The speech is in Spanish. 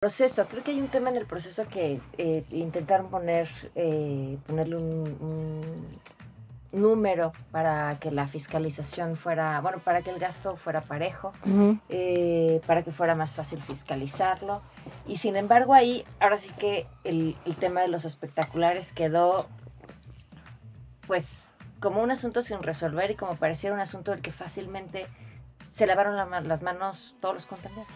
proceso, creo que hay un tema en el proceso que eh, intentaron poner, eh, ponerle un, número para que la fiscalización fuera, bueno, para que el gasto fuera parejo, eh, para que fuera más fácil fiscalizarlo. Y sin embargo ahí, ahora sí que el, el tema de los espectaculares quedó, pues, como un asunto sin resolver y como pareciera un asunto del que fácilmente se lavaron las manos todos los contenedores.